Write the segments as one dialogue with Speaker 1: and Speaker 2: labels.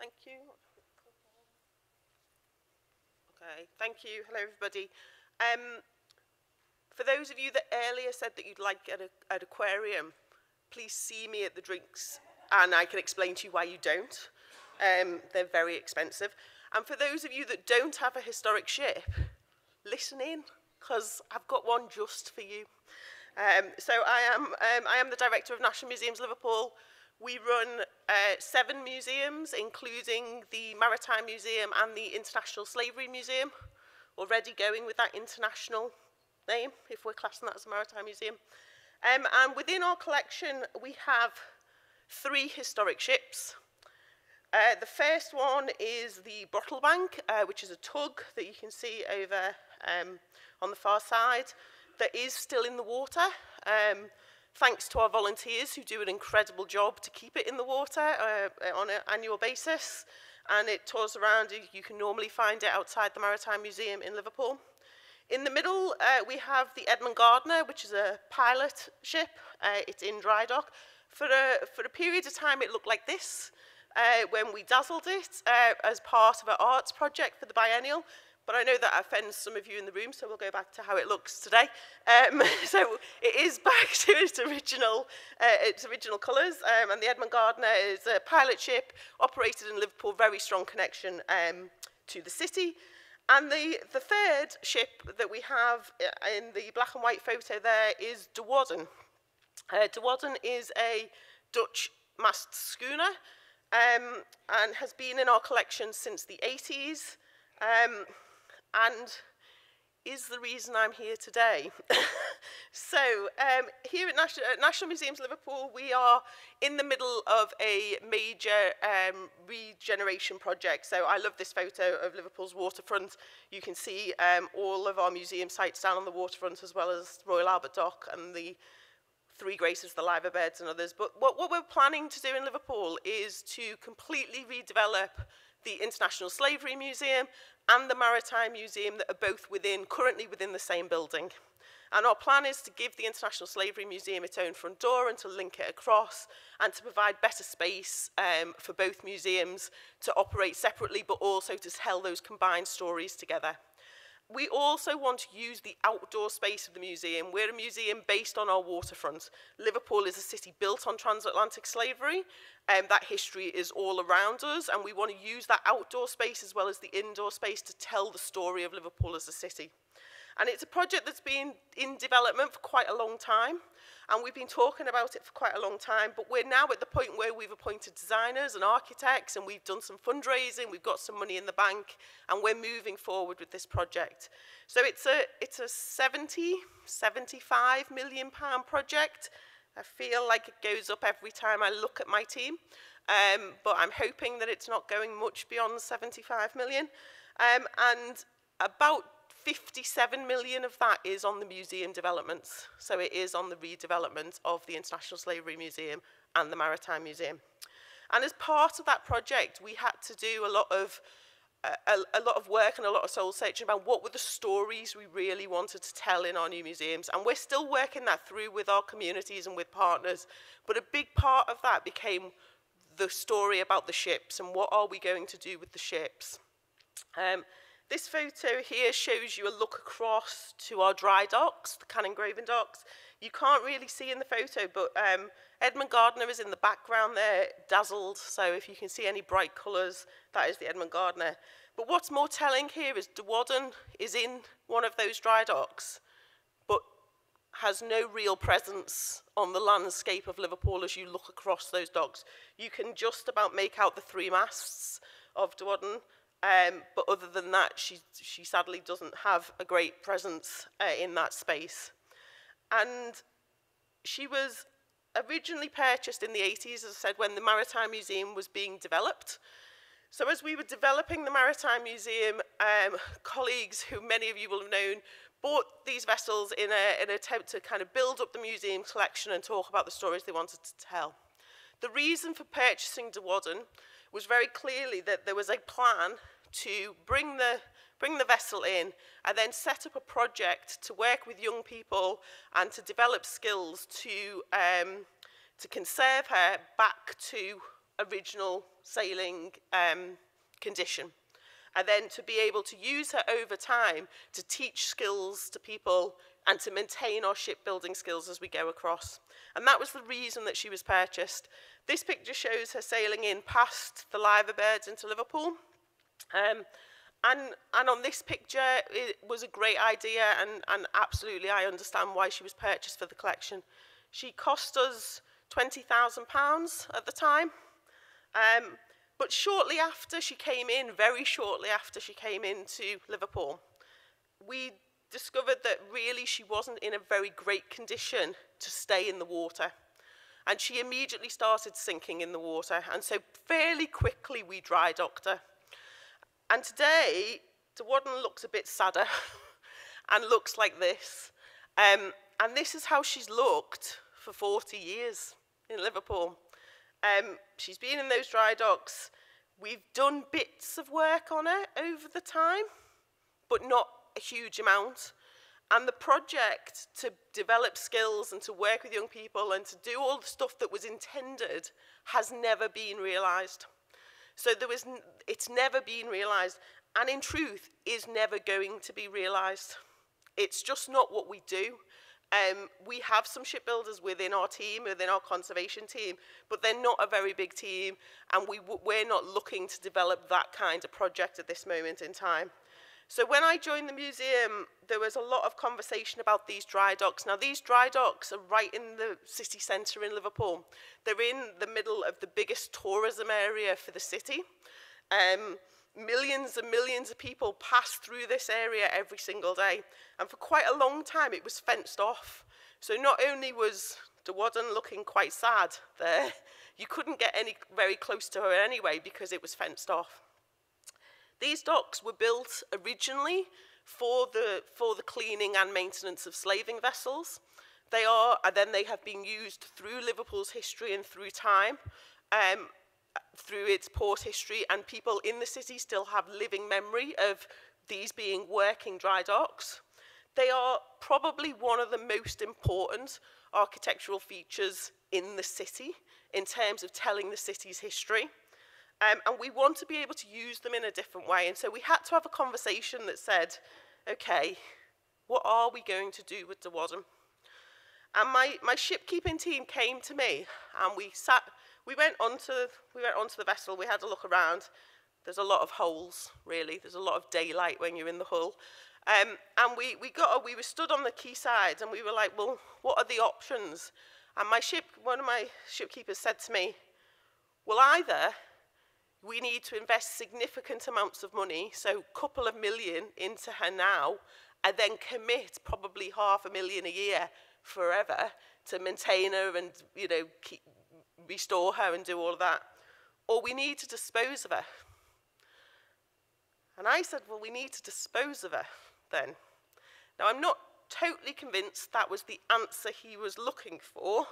Speaker 1: Thank you. Okay, thank you. Hello, everybody. Um, for those of you that earlier said that you'd like an, an aquarium, please see me at the drinks and I can explain to you why you don't. Um, they're very expensive. And for those of you that don't have a historic ship, listen in, because I've got one just for you. Um, so I am, um, I am the director of National Museums Liverpool. We run uh, seven museums, including the Maritime Museum and the International Slavery Museum, already going with that international name, if we're classing that as a maritime museum. Um, and within our collection, we have three historic ships. Uh, the first one is the Brocklebank, uh, which is a tug that you can see over um, on the far side that is still in the water. Um, thanks to our volunteers who do an incredible job to keep it in the water uh, on an annual basis. And it tours around, you can normally find it outside the Maritime Museum in Liverpool. In the middle, uh, we have the Edmund Gardner, which is a pilot ship. Uh, it's in dry dock. For a, for a period of time, it looked like this uh, when we dazzled it uh, as part of an arts project for the biennial. But I know that offends some of you in the room, so we'll go back to how it looks today. Um, so it is back to its original, uh, its original colours, um, and the Edmund Gardner is a pilot ship operated in Liverpool, very strong connection um, to the city. And the, the third ship that we have uh, in the black and white photo there is De Warden. Uh, De Warden is a Dutch mast schooner um, and has been in our collection since the 80s. Um, and is the reason I'm here today. so um, here at National, at National Museums Liverpool, we are in the middle of a major um, regeneration project. So I love this photo of Liverpool's waterfront. You can see um, all of our museum sites down on the waterfront as well as Royal Albert Dock and the Three Graces, the Liver Birds and others. But what, what we're planning to do in Liverpool is to completely redevelop the International Slavery Museum and the Maritime Museum that are both within, currently within the same building. And our plan is to give the International Slavery Museum its own front door and to link it across and to provide better space um, for both museums to operate separately but also to tell those combined stories together. We also want to use the outdoor space of the museum. We're a museum based on our waterfront. Liverpool is a city built on transatlantic slavery, and that history is all around us, and we want to use that outdoor space as well as the indoor space to tell the story of Liverpool as a city. And it's a project that's been in development for quite a long time. And we've been talking about it for quite a long time, but we're now at the point where we've appointed designers and architects and we've done some fundraising, we've got some money in the bank, and we're moving forward with this project. So it's a, it's a 70, 75 million pound project. I feel like it goes up every time I look at my team, um, but I'm hoping that it's not going much beyond 75 million. Um, and about 57 million of that is on the museum developments. So it is on the redevelopment of the International Slavery Museum and the Maritime Museum. And as part of that project, we had to do a lot of a, a lot of work and a lot of soul searching about what were the stories we really wanted to tell in our new museums. And we're still working that through with our communities and with partners. But a big part of that became the story about the ships and what are we going to do with the ships. Um, This photo here shows you a look across to our dry docks, the Canning Graving docks. You can't really see in the photo, but um, Edmund Gardner is in the background there, dazzled. So if you can see any bright colours, that is the Edmund Gardner. But what's more telling here is De Wadden is in one of those dry docks, but has no real presence on the landscape of Liverpool as you look across those docks. You can just about make out the three masts of De Wadden, Um, but other than that, she, she sadly doesn't have a great presence uh, in that space. And she was originally purchased in the 80s, as I said, when the Maritime Museum was being developed. So as we were developing the Maritime Museum, um, colleagues who many of you will have known bought these vessels in, a, in an attempt to kind of build up the museum collection and talk about the stories they wanted to tell. The reason for purchasing De Wadden was very clearly that there was a plan to bring the bring the vessel in and then set up a project to work with young people and to develop skills to um, to conserve her back to original sailing um, condition. And then to be able to use her over time to teach skills to people and to maintain our shipbuilding skills as we go across. And that was the reason that she was purchased. This picture shows her sailing in past the Liver Birds into Liverpool. Um, and, and on this picture, it was a great idea, and, and absolutely I understand why she was purchased for the collection. She cost us £20,000 at the time. Um, but shortly after she came in, very shortly after she came into Liverpool, we discovered that really she wasn't in a very great condition to stay in the water. And she immediately started sinking in the water. And so fairly quickly we dry docked her. And today, the Wadden looks a bit sadder and looks like this. Um, and this is how she's looked for 40 years in Liverpool. Um, she's been in those dry docks. We've done bits of work on her over the time, but not a huge amount. And the project to develop skills and to work with young people and to do all the stuff that was intended has never been realised. So there was it's never been realised and in truth is never going to be realised. It's just not what we do. Um, we have some shipbuilders within our team, within our conservation team, but they're not a very big team, and we we're not looking to develop that kind of project at this moment in time. So when I joined the museum, there was a lot of conversation about these dry docks. Now, these dry docks are right in the city centre in Liverpool. They're in the middle of the biggest tourism area for the city. Um, millions and millions of people pass through this area every single day. And for quite a long time, it was fenced off. So not only was De Wadden looking quite sad there, you couldn't get any very close to her anyway because it was fenced off. These docks were built originally for the, for the cleaning and maintenance of slaving vessels. They are, and then they have been used through Liverpool's history and through time, um, through its port history, and people in the city still have living memory of these being working dry docks. They are probably one of the most important architectural features in the city in terms of telling the city's history. Um, and we want to be able to use them in a different way. And so we had to have a conversation that said, okay, what are we going to do with De Wadden? And my, my shipkeeping team came to me and we sat, we went onto, we went onto the vessel, we had a look around. There's a lot of holes, really. There's a lot of daylight when you're in the hull. Um, and we, we got, we were stood on the quayside and we were like, well, what are the options? And my ship, one of my shipkeepers said to me, well, either we need to invest significant amounts of money, so a couple of million into her now, and then commit probably half a million a year forever to maintain her and, you know, keep, restore her and do all of that. Or we need to dispose of her. And I said, well, we need to dispose of her then. Now, I'm not totally convinced that was the answer he was looking for.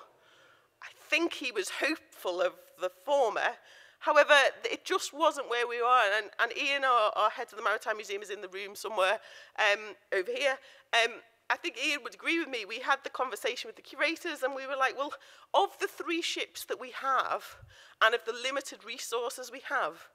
Speaker 1: I think he was hopeful of the former, However, it just wasn't where we were. And, and Ian, our, our head of the Maritime Museum, is in the room somewhere um, over here. Um, I think Ian would agree with me. We had the conversation with the curators and we were like, well, of the three ships that we have and of the limited resources we have,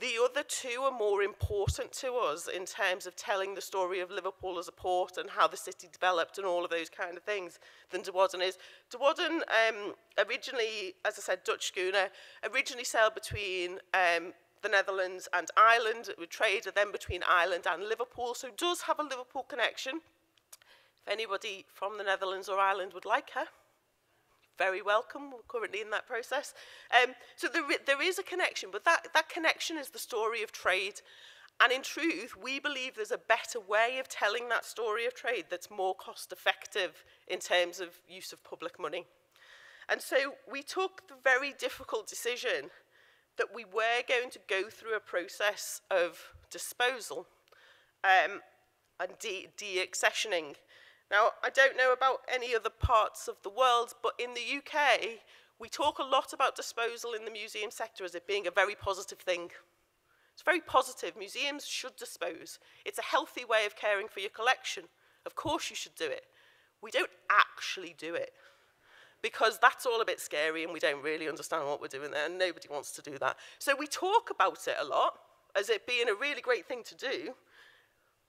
Speaker 1: the other two are more important to us in terms of telling the story of Liverpool as a port and how the city developed and all of those kind of things than De Wadden is. De Wadden, um, originally, as I said, Dutch schooner, originally sailed between um, the Netherlands and Ireland. It would trade then between Ireland and Liverpool, so does have a Liverpool connection. If anybody from the Netherlands or Ireland would like her, very welcome. We're currently in that process. Um, so there, there is a connection, but that, that connection is the story of trade. And in truth, we believe there's a better way of telling that story of trade that's more cost effective in terms of use of public money. And so we took the very difficult decision that we were going to go through a process of disposal um, and de-accessioning. De now, I don't know about any other parts of the world, but in the UK, we talk a lot about disposal in the museum sector as it being a very positive thing. It's very positive. Museums should dispose. It's a healthy way of caring for your collection. Of course you should do it. We don't actually do it. because that's all a bit scary and we don't really understand what we're doing there and nobody wants to do that. So we talk about it a lot as it being a really great thing to do,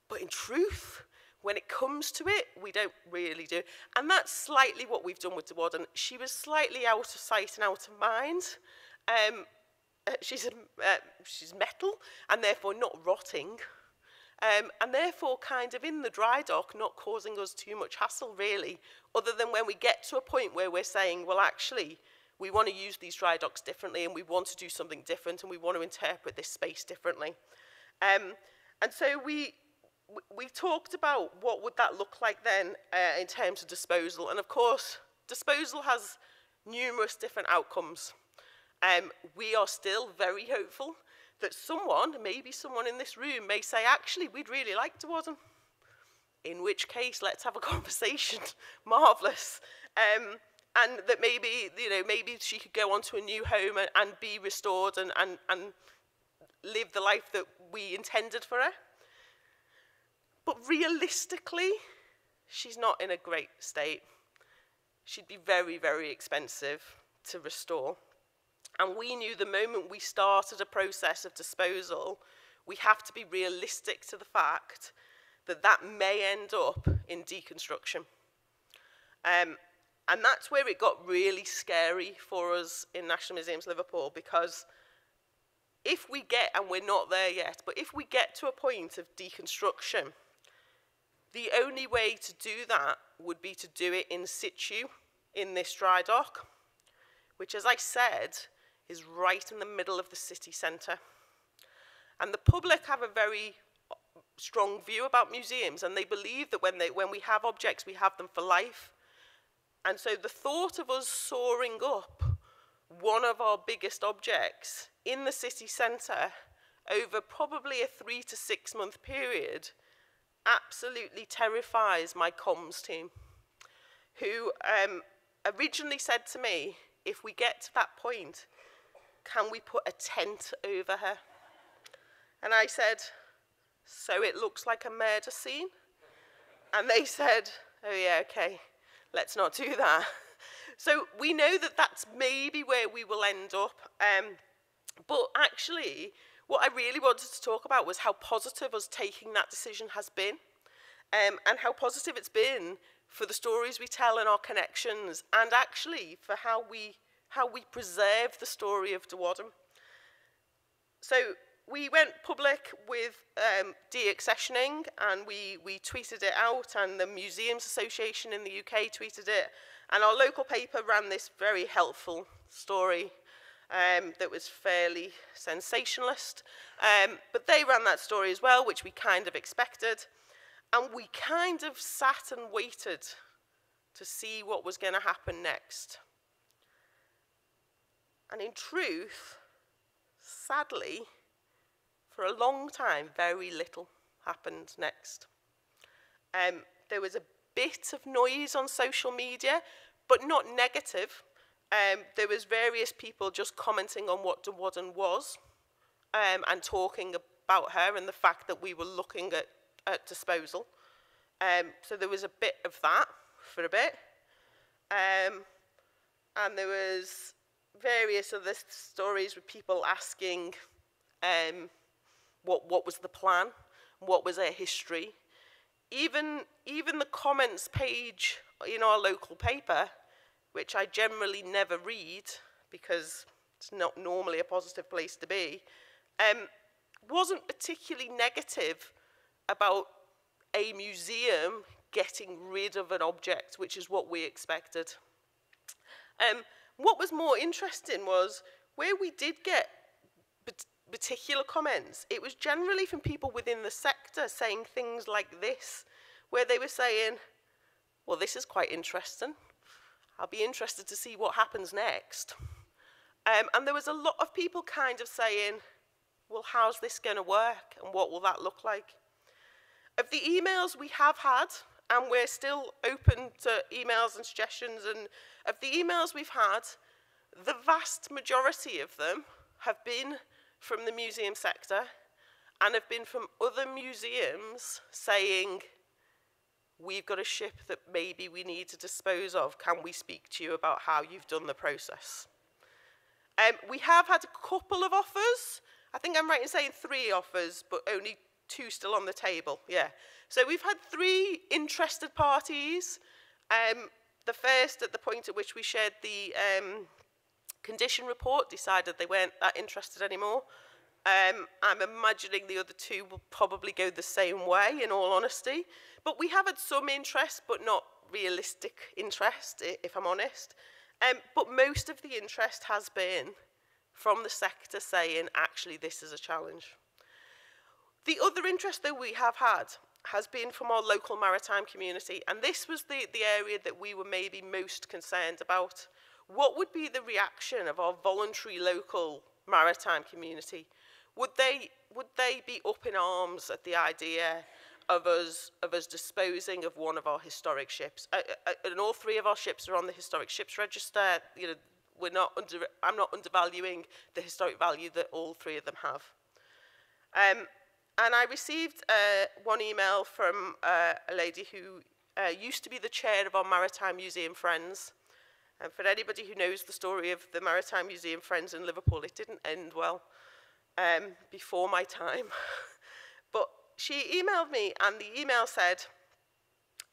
Speaker 1: but in truth, when it comes to it, we don't really do. And that's slightly what we've done with the Wadden. She was slightly out of sight and out of mind. Um, uh, she's, a, uh, she's metal and therefore not rotting. Um, and therefore kind of in the dry dock, not causing us too much hassle really, other than when we get to a point where we're saying, well, actually, we want to use these dry docks differently and we want to do something different and we want to interpret this space differently. Um, and so we, we talked about what would that look like then uh, in terms of disposal. And of course, disposal has numerous different outcomes. Um, we are still very hopeful that someone, maybe someone in this room, may say, actually, we'd really like De Wadden. In which case, let's have a conversation. Marvellous. Um, and that maybe, you know, maybe she could go on to a new home and, and be restored and, and, and live the life that we intended for her. But realistically, she's not in a great state. She'd be very, very expensive to restore. And we knew the moment we started a process of disposal, we have to be realistic to the fact that that may end up in deconstruction. Um, and that's where it got really scary for us in National Museums Liverpool because if we get, and we're not there yet, but if we get to a point of deconstruction, the only way to do that would be to do it in situ in this dry dock, which, as I said, is right in the middle of the city centre. And the public have a very uh, strong view about museums and they believe that when, they, when we have objects, we have them for life. And so the thought of us soaring up one of our biggest objects in the city centre over probably a three to six month period absolutely terrifies my comms team, who um, originally said to me, if we get to that point, can we put a tent over her? And I said, so it looks like a murder scene? And they said, oh yeah, okay, let's not do that. So we know that that's maybe where we will end up. Um, but actually, what I really wanted to talk about was how positive us taking that decision has been. Um, and how positive it's been for the stories we tell and our connections, and actually for how we how we preserve the story of De Wadden. So we went public with um, de-accessioning and we, we tweeted it out and the Museums Association in the UK tweeted it and our local paper ran this very helpful story um, that was fairly sensationalist. Um, but they ran that story as well, which we kind of expected. And we kind of sat and waited to see what was going to happen next. And in truth, sadly, for a long time, very little happened next. Um, there was a bit of noise on social media, but not negative. Um, there was various people just commenting on what De Wadden was um, and talking about her and the fact that we were looking at, at disposal. Um, so there was a bit of that for a bit. Um, and there was various other stories with people asking um, what, what was the plan, what was their history. Even, even the comments page in our local paper, which I generally never read because it's not normally a positive place to be, um, wasn't particularly negative about a museum getting rid of an object, which is what we expected. Um, what was more interesting was where we did get particular comments, it was generally from people within the sector saying things like this, where they were saying, well, this is quite interesting. I'll be interested to see what happens next. Um, and there was a lot of people kind of saying, well, how's this going to work and what will that look like? Of the emails we have had, and we're still open to emails and suggestions, and of the emails we've had, the vast majority of them have been from the museum sector and have been from other museums saying, we've got a ship that maybe we need to dispose of. Can we speak to you about how you've done the process? Um, we have had a couple of offers. I think I'm right in saying three offers, but only two still on the table. Yeah. So we've had three interested parties. Um, the first, at the point at which we shared the um, condition report, decided they weren't that interested anymore. Um, I'm imagining the other two will probably go the same way, in all honesty. But we have had some interest, but not realistic interest, if I'm honest. Um, but most of the interest has been from the sector saying, actually, this is a challenge. The other interest that we have had has been from our local maritime community, and this was the, the area that we were maybe most concerned about. What would be the reaction of our voluntary local maritime community? Would they, would they be up in arms at the idea of us, of us disposing of one of our historic ships? Uh, uh, and all three of our ships are on the historic ships register. You know, we're not under, I'm not undervaluing the historic value that all three of them have. Um, and I received uh, one email from uh, a lady who uh, used to be the chair of our Maritime Museum Friends. And for anybody who knows the story of the Maritime Museum Friends in Liverpool, it didn't end well um, before my time. but she emailed me, and the email said,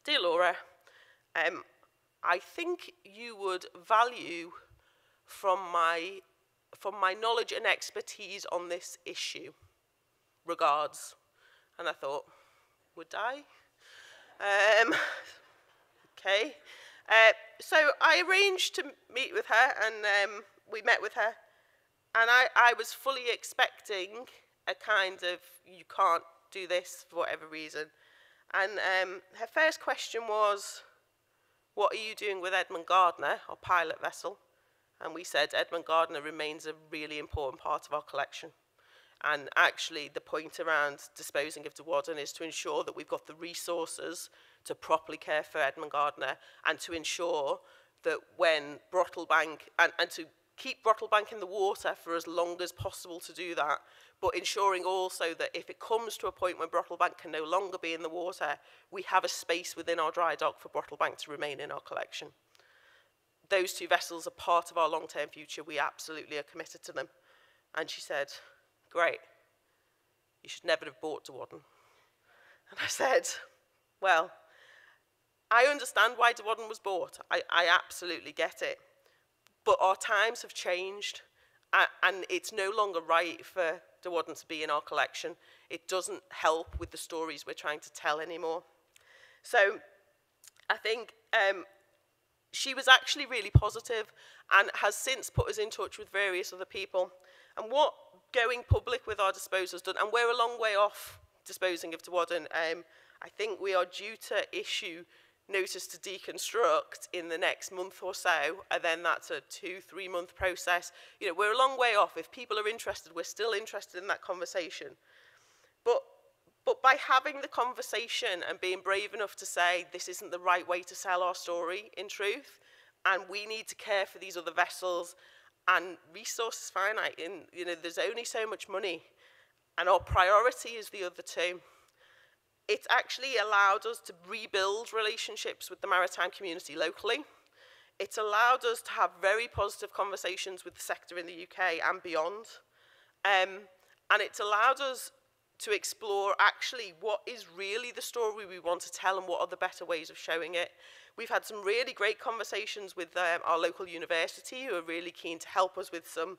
Speaker 1: Dear Laura, um, I think you would value from my, from my knowledge and expertise on this issue regards. And I thought, would I? Um, okay. Uh, so I arranged to meet with her and um, we met with her. And I, I was fully expecting a kind of, you can't do this for whatever reason. And um, her first question was, what are you doing with Edmund Gardner, our pilot vessel? And we said Edmund Gardner remains a really important part of our collection. And actually, the point around disposing of Wadden is to ensure that we've got the resources to properly care for Edmund Gardner and to ensure that when Brocklebank, and, and to keep Brocklebank in the water for as long as possible to do that, but ensuring also that if it comes to a point when Brocklebank can no longer be in the water, we have a space within our dry dock for Brocklebank to remain in our collection. Those two vessels are part of our long-term future. We absolutely are committed to them. And she said, Great. You should never have bought De Wadden. And I said, Well, I understand why De Wadden was bought. I, I absolutely get it. But our times have changed, and it's no longer right for De Wadden to be in our collection. It doesn't help with the stories we're trying to tell anymore. So I think um, she was actually really positive and has since put us in touch with various other people. And what going public with our disposals done, and we're a long way off disposing of De Wadden. Um, I think we are due to issue notice to deconstruct in the next month or so, and then that's a two, three month process. You know, we're a long way off. If people are interested, we're still interested in that conversation. But, but by having the conversation and being brave enough to say this isn't the right way to sell our story in truth, and we need to care for these other vessels and resources finite and you know there's only so much money and our priority is the other two it's actually allowed us to rebuild relationships with the maritime community locally. It's allowed us to have very positive conversations with the sector in the UK and beyond. Um, and it's allowed us to explore actually what is really the story we want to tell and what are the better ways of showing it. We've had some really great conversations with um, our local university who are really keen to help us with some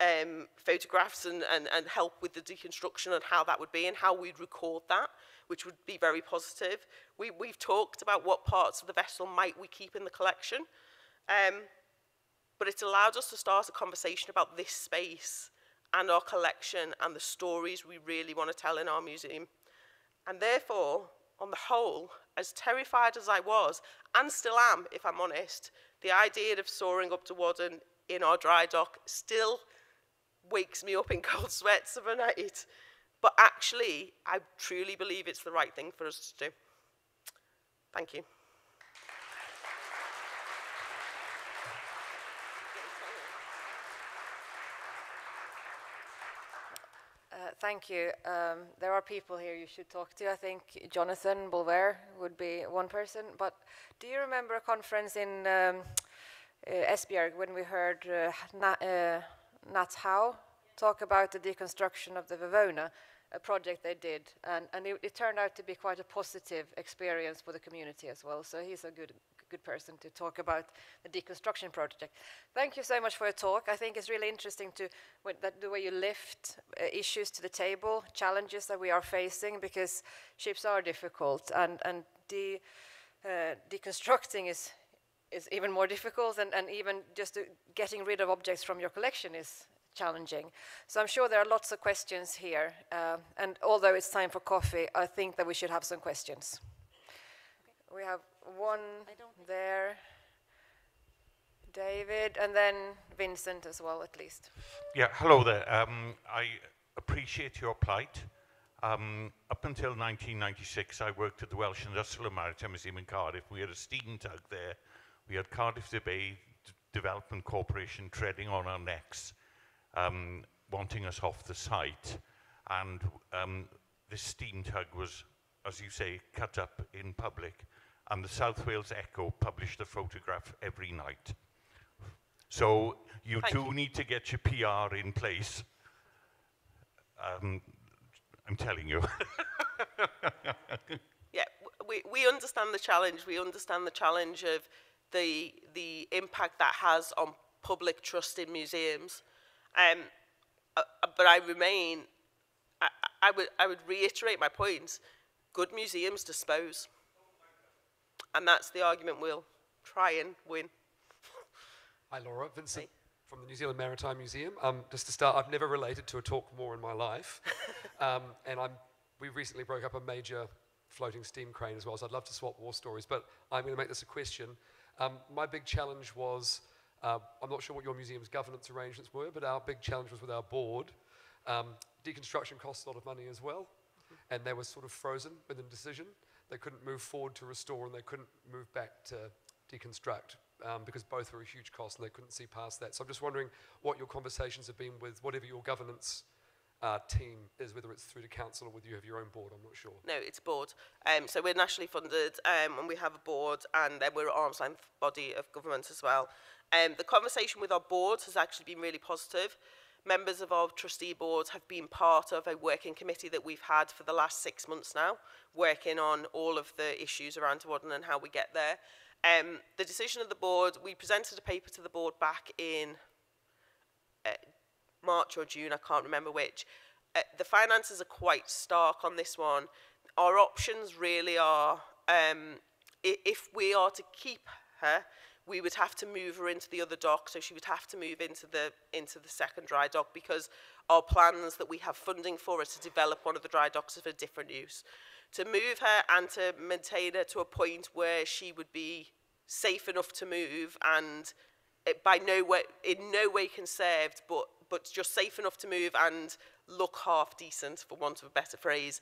Speaker 1: um, photographs and, and, and help with the deconstruction and how that would be and how we'd record that, which would be very positive. We, we've talked about what parts of the vessel might we keep in the collection, um, but it's allowed us to start a conversation about this space and our collection and the stories we really want to tell in our museum. And therefore, on the whole, as terrified as I was, and still am, if I'm honest, the idea of soaring up De Wadden in our dry dock still wakes me up in cold sweats of a night. But actually, I truly believe it's the right thing for us to do. Thank you.
Speaker 2: Uh, thank you. Um, there are people here you should talk to. I think Jonathan Boulware would be one person. But do you remember a conference in um, uh, Esbjerg when we heard uh, Na, uh, Nat Howe talk about the deconstruction of the Vivona, a project they did, and, and it, it, turned out to be quite a positive experience for the community as well. So he's a good good person to talk about the deconstruction project. Thank you so much for your talk. I think it's really interesting to that the way you lift uh, issues to the table, challenges that we are facing, because ships are difficult, and and de, uh, deconstructing is is even more difficult, and, and even just getting rid of objects from your collection is challenging. So I'm sure there are lots of questions here, uh, and although it's time for coffee, I think that we should have some questions. We have one there, David, and then Vincent as well, at least.
Speaker 3: Yeah, hello there. Um, I appreciate your plight. Um, up until 1996, I worked at the Welsh Industrial and Maritime Museum in Cardiff. We had a steam tug there. We had Cardiff Bay Development Corporation treading on our necks, um, wanting us off the site. And um, this steam tug was, as you say, cut up in public and the South Wales Echo published a photograph every night. So you Thank do you. need to get your PR in place. Um, I'm telling you.
Speaker 1: yeah, we, we understand the challenge. We understand the challenge of the, the impact that has on public trust in museums. Um, uh, but I remain, I, I, would, I would reiterate my points. Good museums dispose. And that's the argument we'll try and win.
Speaker 4: Hi, Laura. Vincent from the New Zealand Maritime Museum. Um, just to start, I've never related to a talk more in my life. um, and I'm, we recently broke up a major floating steam crane as well, so I'd love to swap war stories. But I'm going to make this a question. Um, my big challenge was uh, I'm not sure what your museum's governance arrangements were, but our big challenge was with our board. Um, deconstruction costs a lot of money as well, mm-hmm. and they were sort of frozen within decision. They couldn't move forward to restore and they couldn't move back to deconstruct um, because both were a huge cost and they couldn't see past that. So I'm just wondering what your conversations have been with whatever your governance uh, team is, whether it's through the council or whether you have your own board, I'm not sure.
Speaker 1: No, it's board. Um, so we're nationally funded um, and we have a board and then we're an arm's length body of government as well. Um, the conversation with our board has actually been really positive. Members of our trustee board have been part of a working committee that we've had for the last six months now, working on all of the issues around Tawodden and how we get there. Um, the decision of the board, we presented a paper to the board back in uh, March or June, I can't remember which. Uh, the finances are quite stark on this one. Our options really are, um, if we are to keep her, we would have to move her into the other dock, so she would have to move into the into the second dry dock because our plans that we have funding for is to develop one of the dry docks for a different use. To move her and to maintain her to a point where she would be safe enough to move and it by no way in no way conserved, but but just safe enough to move and look half decent, for want of a better phrase,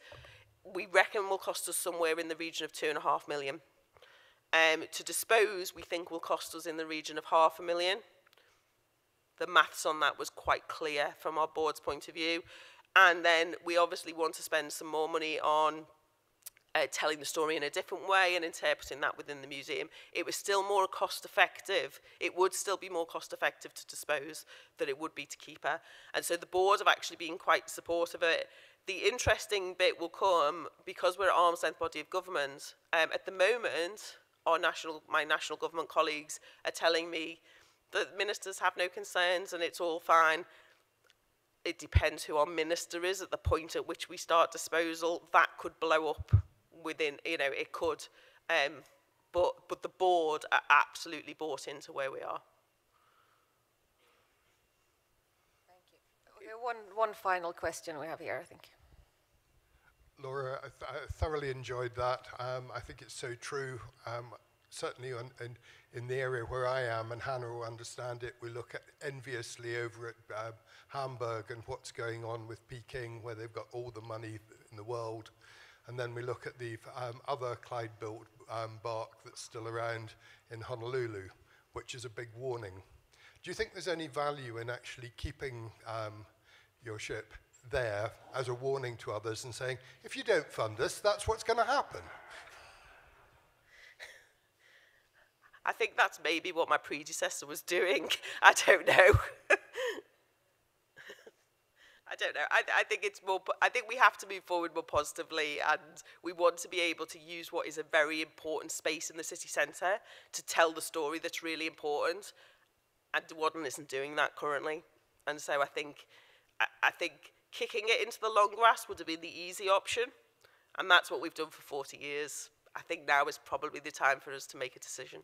Speaker 1: we reckon will cost us somewhere in the region of two and a half million. Um, to dispose, we think will cost us in the region of half a million. The maths on that was quite clear from our board's point of view. And then we obviously want to spend some more money on uh, telling the story in a different way and interpreting that within the museum. It was still more cost effective. It would still be more cost effective to dispose than it would be to keep her. And so the board have actually been quite supportive of it. The interesting bit will come because we're an arm's length body of government. Um, at the moment, our national, my national government colleagues are telling me that ministers have no concerns and it's all fine. It depends who our minister is at the point at which we start disposal. That could blow up within, you know, it could. Um, but, but the board are absolutely bought into where we are.
Speaker 2: Thank you. Okay, one, one final question we have here, I think.
Speaker 5: Laura, I, th I thoroughly enjoyed that. Um, I think it's so true. Um, certainly on, in, in the area where I am, and Hannah will understand it, we look at enviously over at uh, Hamburg and what's going on with Peking, where they've got all the money in the world. And then we look at the um, other Clyde-built um, bark that's still around in Honolulu, which is a big warning. Do you think there's any value in actually keeping um, your ship there as a warning to others and saying, if you don't fund us, that's what's going to happen.
Speaker 1: I think that's maybe what my predecessor was doing. I don't know. I don't know. I, I think it's more. I think we have to move forward more positively, and we want to be able to use what is a very important space in the city centre to tell the story that's really important. And Wadden isn't doing that currently, and so I think, I, I think kicking it into the long grass would have been the easy option, and that's what we've done for 40 years. I think now is probably the time for us to make a decision.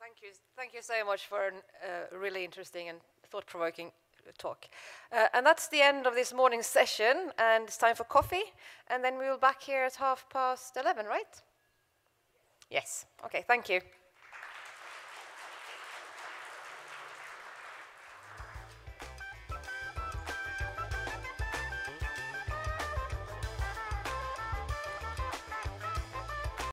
Speaker 2: Thank you. Thank you so much for a uh, really interesting and thought-provoking talk. Uh, and that's the end of this morning's session, and it's time for coffee. And then we will back here at half past 11, right? Yes. Okay, thank you.